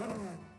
Wow.